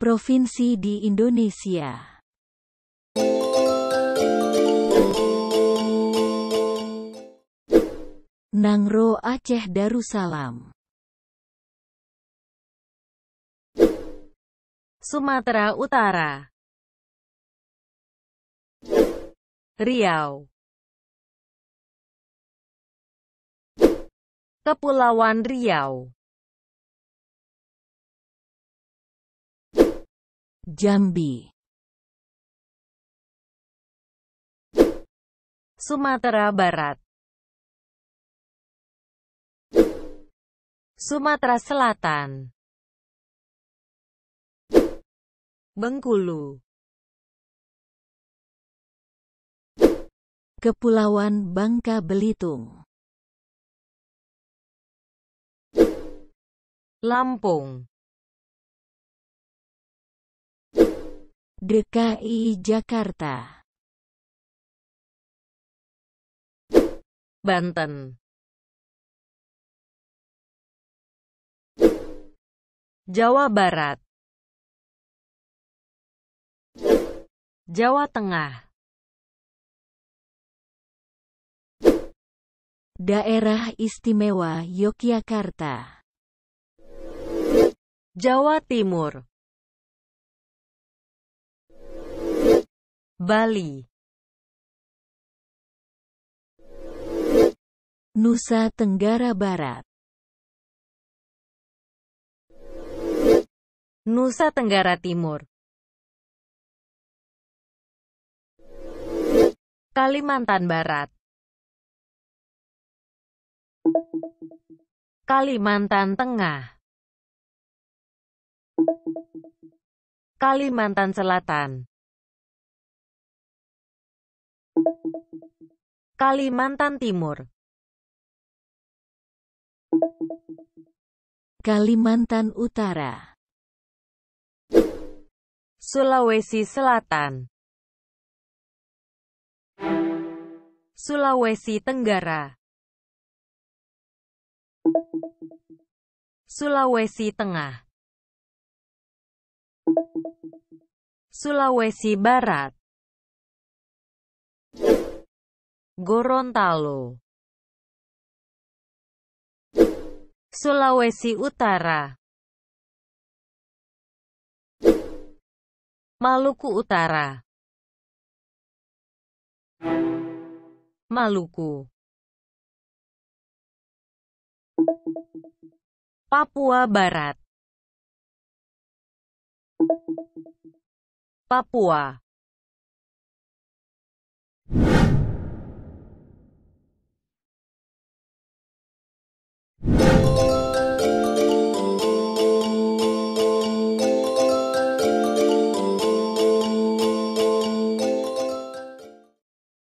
Provinsi di Indonesia. Nangro Aceh Darussalam. Sumatera Utara Riau Kepulauan Riau Jambi. Sumatera Barat Sumatera Selatan Bengkulu Kepulauan Bangka Belitung. Lampung DKI Jakarta. Banten Jawa Barat Jawa Tengah Daerah Istimewa Yogyakarta. Jawa Timur Bali. Nusa Tenggara Barat. Nusa Tenggara Timur. Kalimantan Barat. Kalimantan Tengah. Kalimantan Selatan Kalimantan Timur. Kalimantan Utara. Sulawesi Selatan. Sulawesi Tenggara. Sulawesi Tengah. Sulawesi Barat Gorontalo Sulawesi Utara Maluku Utara Maluku Papua Barat Papua you